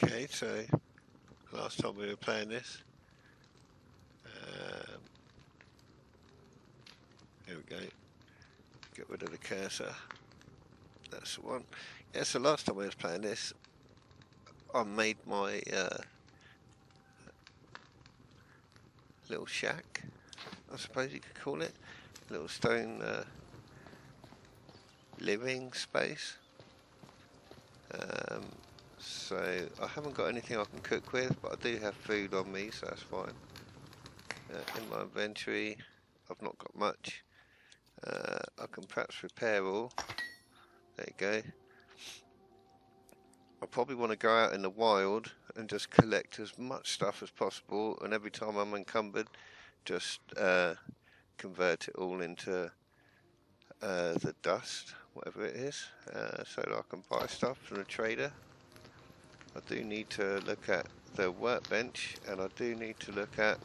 Okay, so last time we were playing this, um, here we go. Get rid of the cursor. That's the one. Yeah, so last time I was playing this, I made my uh, little shack, I suppose you could call it, little stone uh, living space. Um, so I haven't got anything I can cook with, but I do have food on me, so that's fine. Uh, in my inventory, I've not got much. Uh, I can perhaps repair all. There you go. I probably want to go out in the wild and just collect as much stuff as possible, and every time I'm encumbered, just uh, convert it all into uh, the dust, whatever it is, uh, so that I can buy stuff from a trader. I do need to look at the workbench, and I do need to look at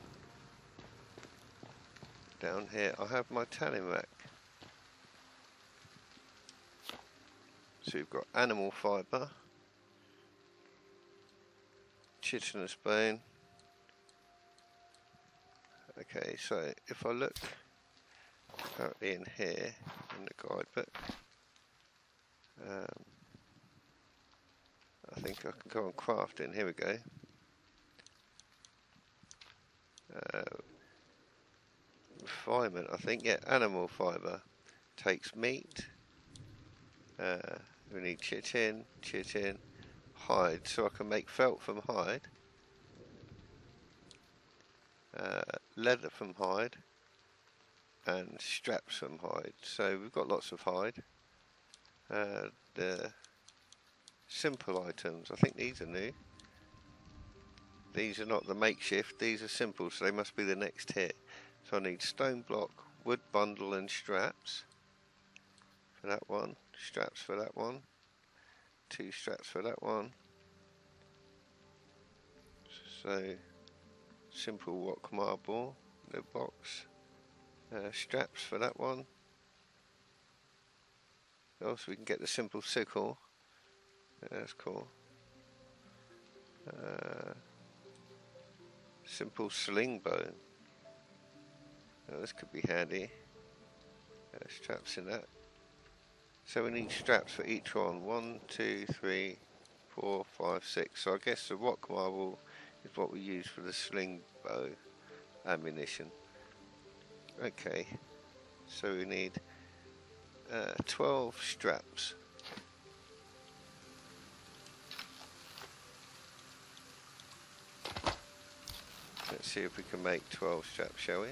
down here. I have my tanning rack. So we've got animal fibre, chitinous bone. Okay, so if I look currently in here in the guidebook, um, I think I can go on crafting. Here we go. Uh, refinement, I think, yeah, animal fibre takes meat. Uh, we need chitin, chitin, hide, so I can make felt from hide. Uh, leather from hide and straps from hide. So we've got lots of hide. Uh, the simple items, I think these are new. These are not the makeshift, these are simple, so they must be the next hit. So I need stone block, wood bundle and straps for that one, straps for that one, two straps for that one. So simple rock marble, the box, uh, straps for that one. Also we can get the simple sickle, yeah, that's cool. Uh, simple sling bow. Oh, this could be handy. Uh, straps in that. So we need straps for each one. One, two, three, four, five, six. So I guess the rock marble is what we use for the sling bow ammunition. Okay, so we need uh, 12 straps. Let's see if we can make 12 straps, shall we?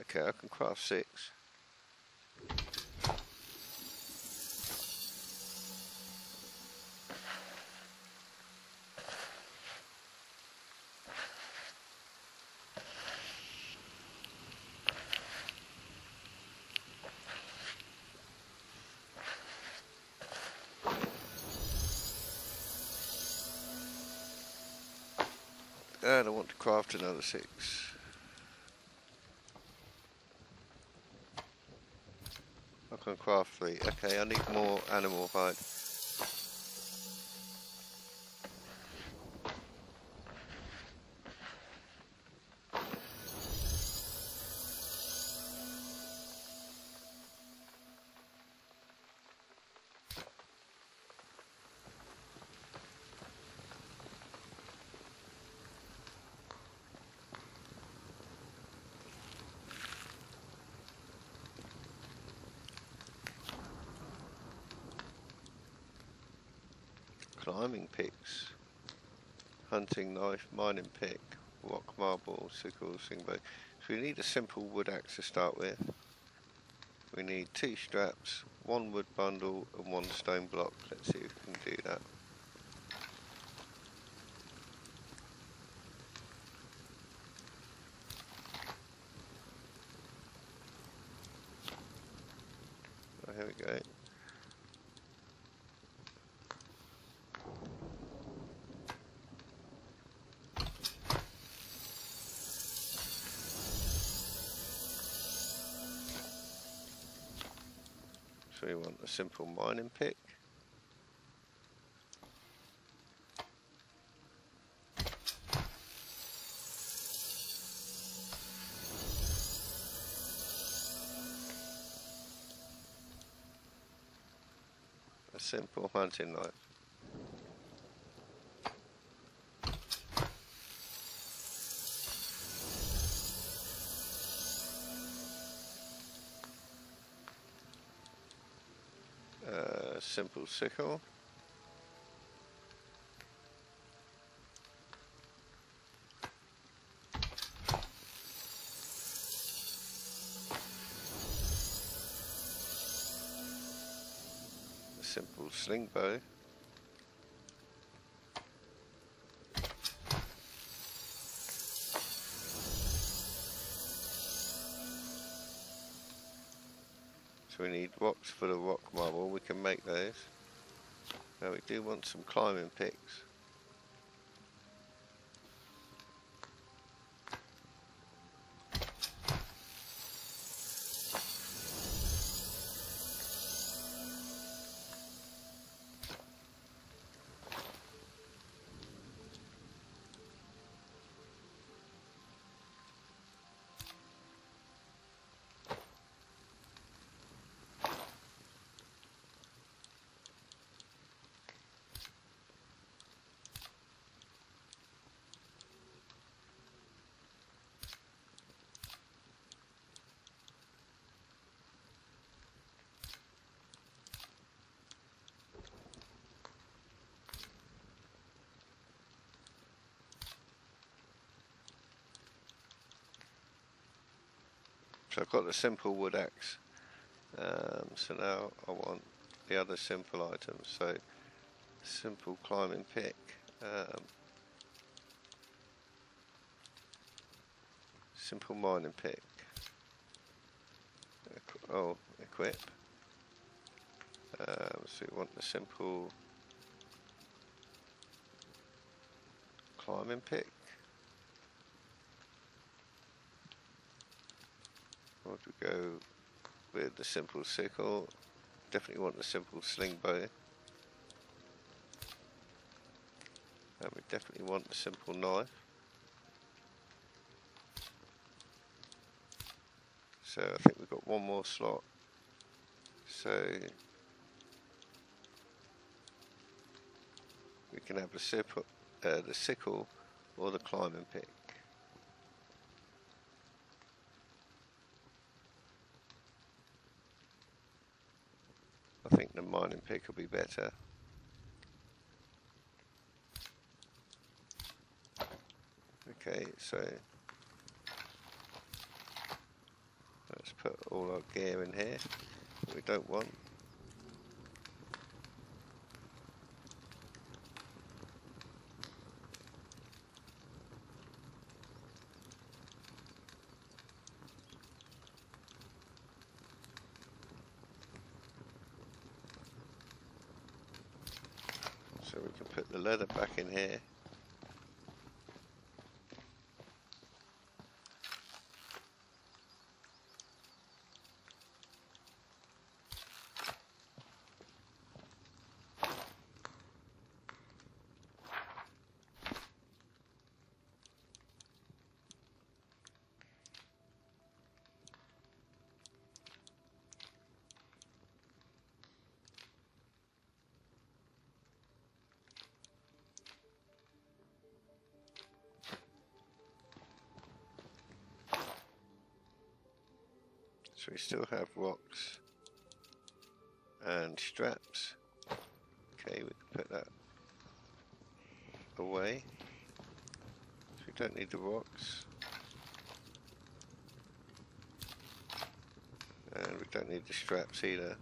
Okay, I can craft six. And I want to craft another six. I can craft three. Okay, I need more animal hide. Climbing picks, hunting knife, mining pick, rock marble, sickle, sling bow. So we need a simple wood axe to start with. We need two straps, one wood bundle and one stone block. Let's see if we can do that. Oh, here we go. So we want a simple mining pick. A simple hunting knife. Uh, simple sickle. A simple sling bow. We need rocks for the rock marble, we can make those. Now we do want some climbing picks. So I've got the simple wood axe. Um, so now I want the other simple items. So simple climbing pick. Um, simple mining pick. Oh, equip. Um, so we want the simple climbing pick. Or do we go with the simple sickle? Definitely want the simple sling bow. And we definitely want the simple knife. So I think we've got one more slot. So we can have the, uh, the sickle or the climbing pick. I think the mining pick will be better. Okay, so let's put all our gear in here we don't want. So we can put the leather back in here. Still have rocks and straps. Okay, we can put that away. So we don't need the rocks. And we don't need the straps either.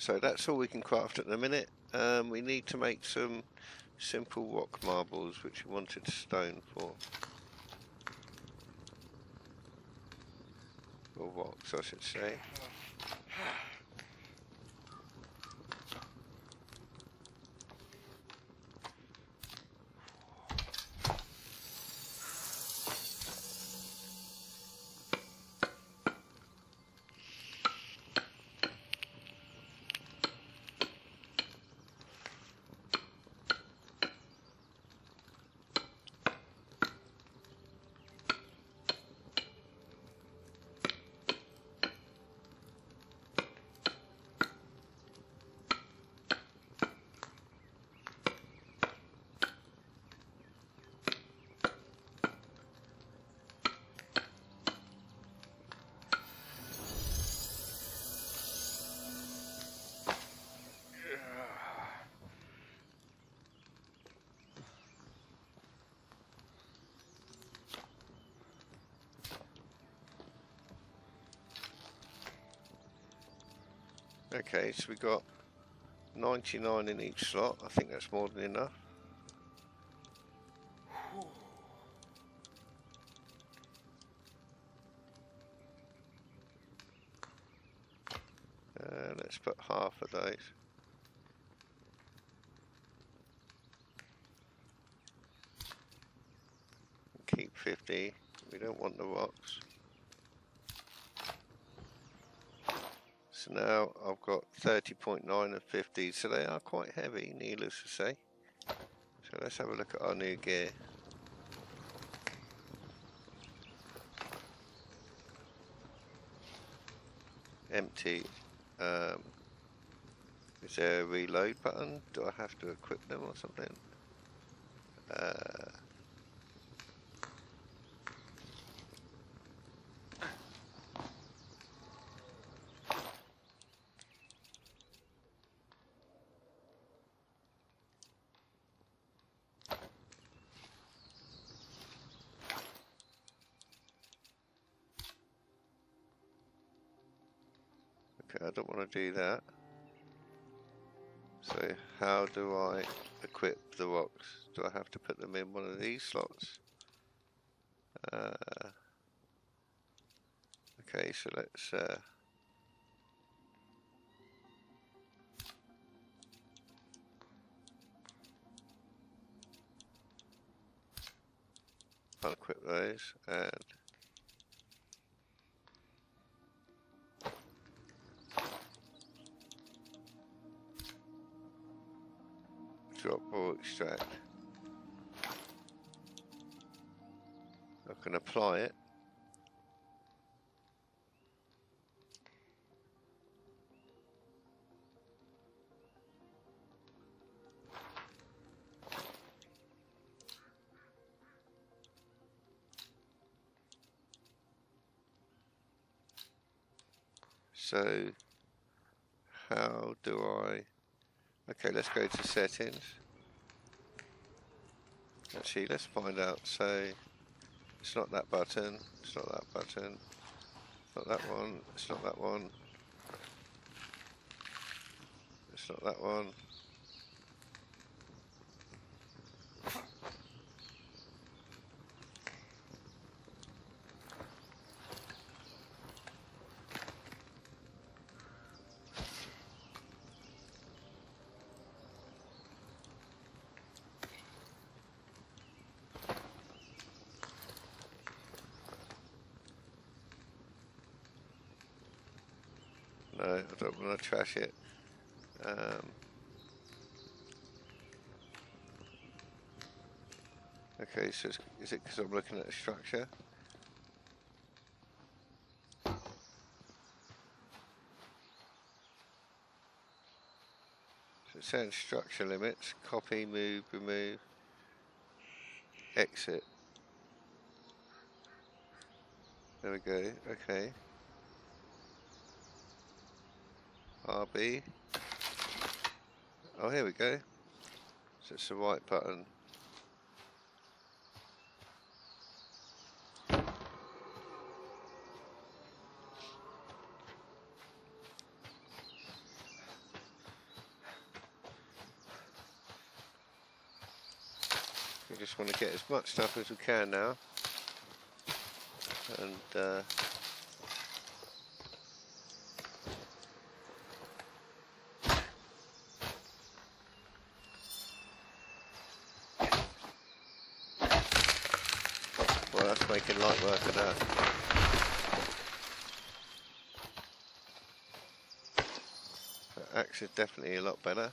So that's all we can craft at the minute. Um, we need to make some simple rock marbles, which we wanted stone for. Or rocks, I should say. Okay, so we got 99 in each slot. I think that's more than enough. Uh, let's put half of those. Keep 50. We don't want the rocks. So now I've got 30.9 and 50, so they are quite heavy, needless to say. So let's have a look at our new gear. Empty. Um, is there a reload button? Do I have to equip them or something? Uh, do that. So how do I equip the rocks? Do I have to put them in one of these slots? Uh, okay, so let's... Uh, unequip those and drop or extract. I can apply it. So how do I Okay, let's go to settings. Actually, let's find out. So, it's not that button, it's not that button, not that one, it's not that one, it's not that one. No, I don't want to trash it. Um, okay, so is it because I'm looking at a structure? So it says structure limits, copy, move, remove, exit. There we go, okay. RB. Oh, here we go. So it's the right button. We just want to get as much stuff as we can now. And uh, Making light work that. That axe is definitely a lot better.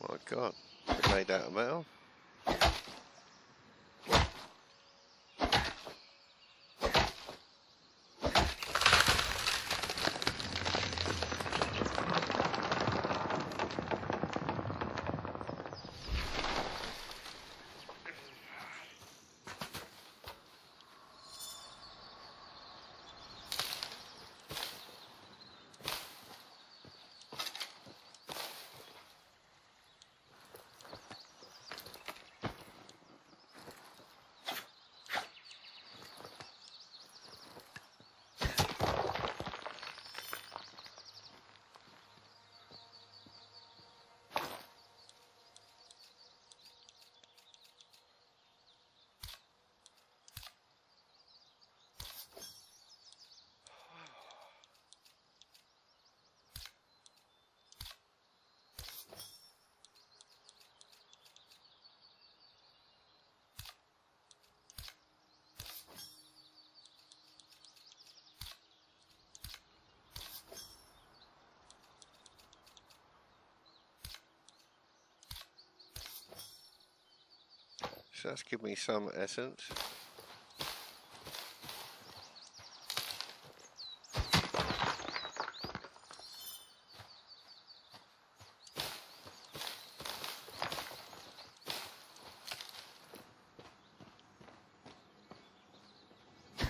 My god, it made out of metal. So that's give me some essence.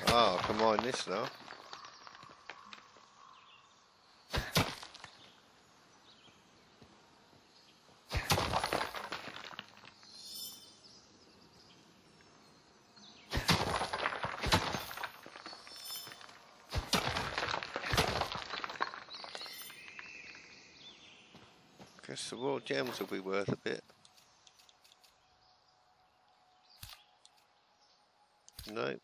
Oh, combine this now. Guess the raw gems will be worth a bit. Nope.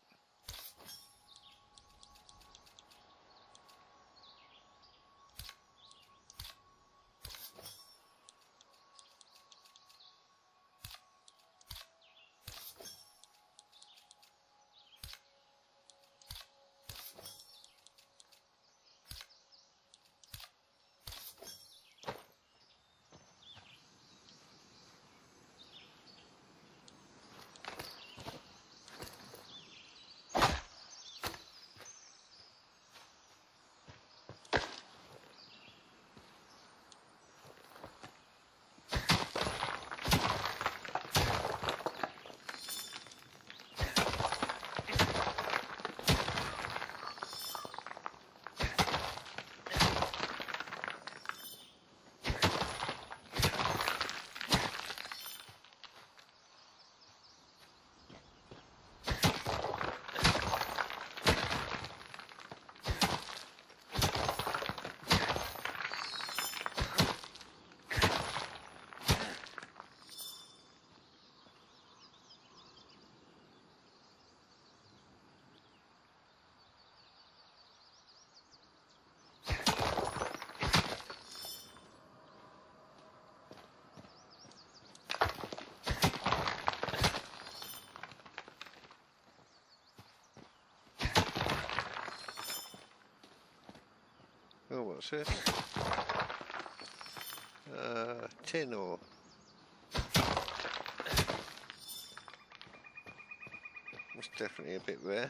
Oh, what's this? Uh, tin or It's definitely a bit rare.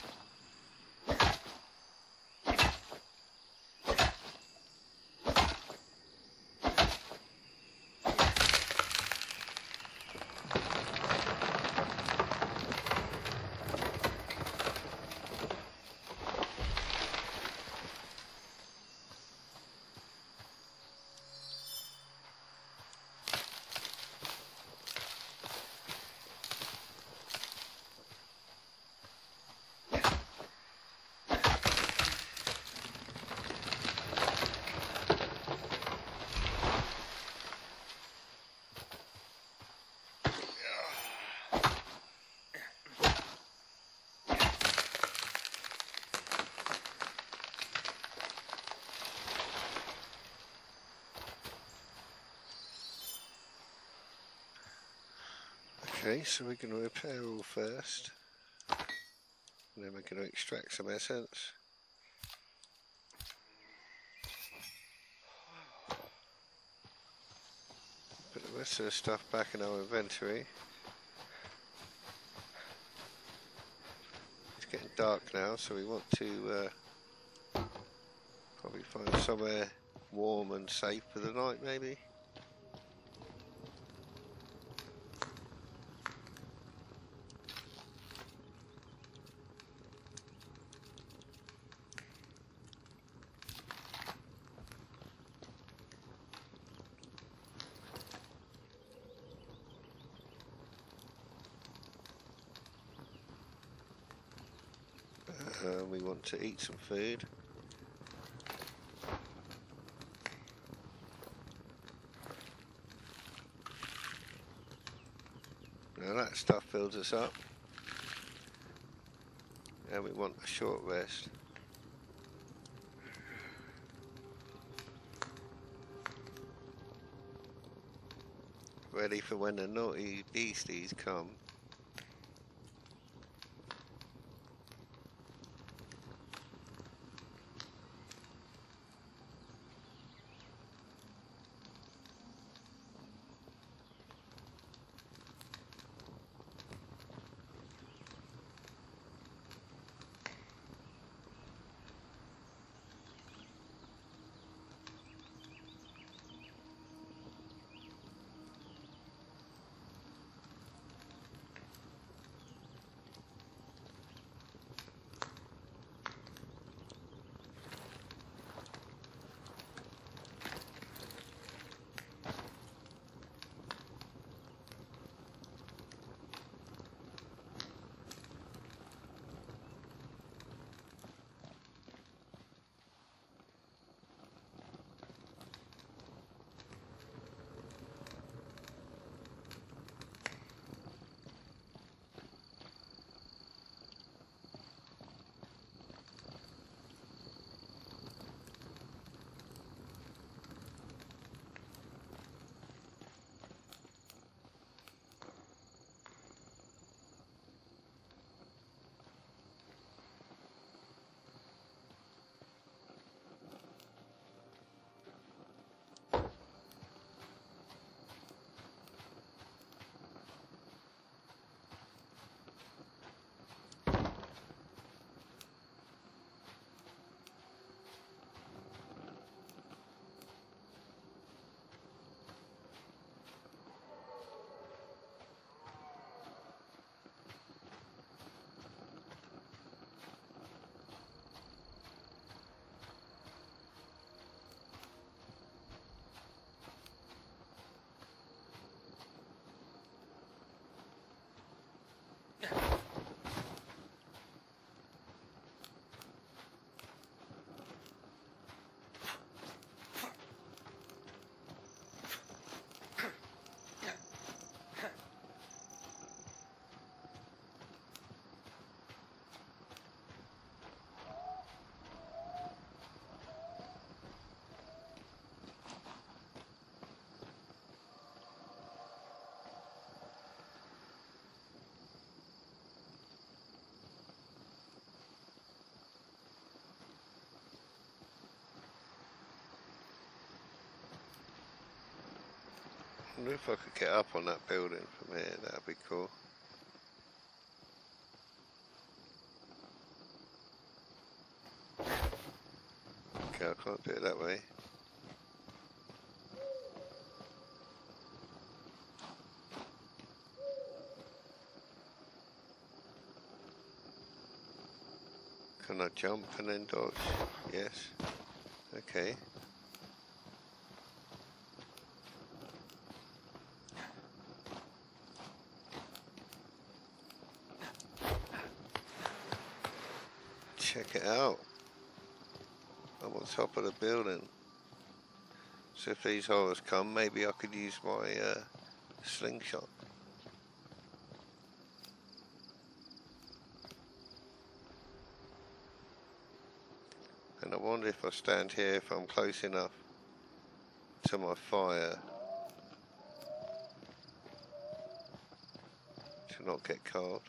Okay, so we're going to repair all first. And then we're going to extract some essence. Put the rest of the stuff back in our inventory. It's getting dark now, so we want to uh, probably find somewhere warm and safe for the night maybe. Uh, we want to eat some food. Now that stuff fills us up. And we want a short rest. Ready for when the naughty beasties come. Wonder if I could get up on that building from here, that'd be cool. Okay, I can't do it that way. Can I jump and then dodge? Yes. Okay. check it out. I'm on top of the building. So if these horrors come, maybe I could use my uh, slingshot. And I wonder if I stand here, if I'm close enough to my fire. to not get cold.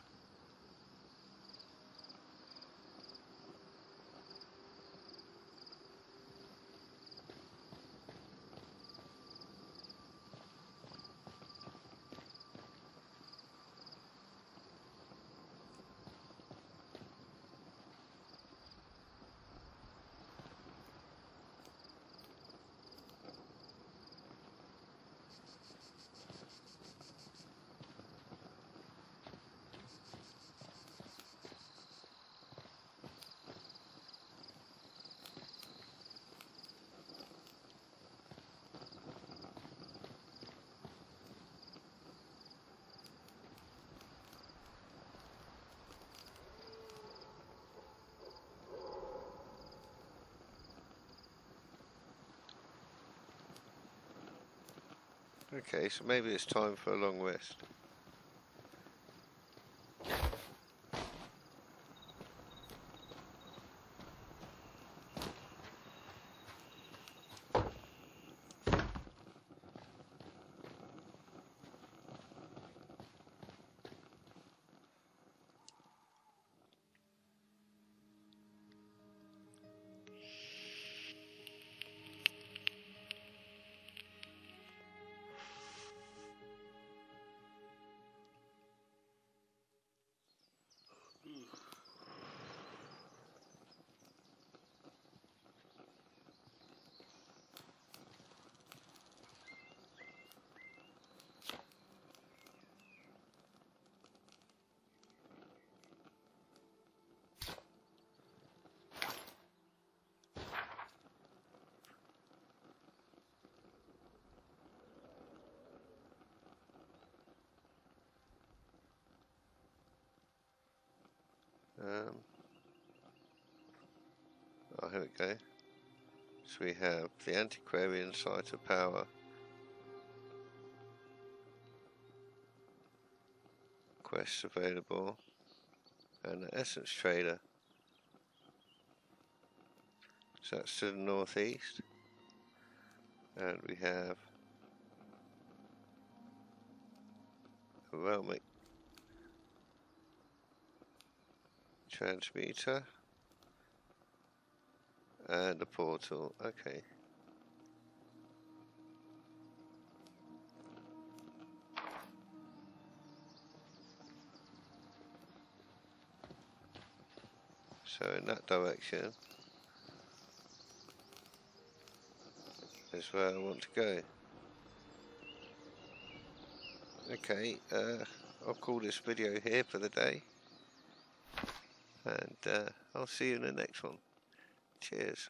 So maybe it's time for a long rest. Um, oh, here we go. So we have the Antiquarian Site of Power. Quests available. And the Essence Trader. So that's to the northeast. And we have a Realmic transmitter and a portal. Okay. So in that direction is where I want to go. Okay uh, I'll call this video here for the day and uh, I'll see you in the next one. Cheers.